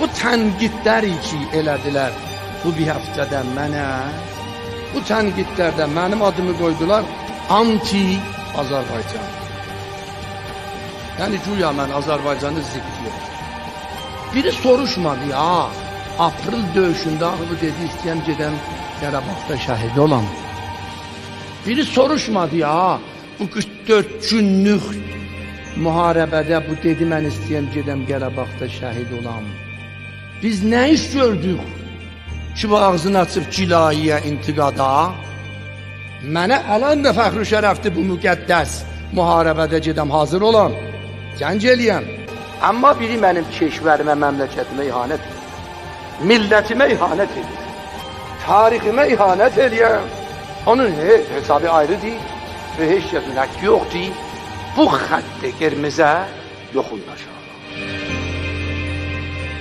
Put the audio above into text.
Bu tənqidləri ki elədilər bu bir həftədə mənə, bu tənqidlərdə mənim adımı qoydular anti-Azərbaycan. Yəni güya mən Azərbaycanı ziddiyəm. Biri soruşmadı ya, aprel döyüşündə ağlı dedi istəyəm gedəm Qarabağda şəhid olam. Biri soruşmadı ya, bu 44 günlük müharibədə bu dedi mən istəyəm gedəm Qarabağda şəhid olam. Biz nə iş gördük ki, bu ağzını açıb cilayiyə, intiqada? Mənə alan da fəxr şərəfdir bu müqəddəs müharibədə gedəm, hazır olam, gənc eləyəm. Amma biri mənim keşvərimə, məmləkətimə ihanət edir. Millətimə ihanət edir. Tariximə ihanət edirəm. Onun he, hesabı ayrı deyil və heç kəsin haqqı yoxdur. Bu xətti qırmızə yoxunlaşar.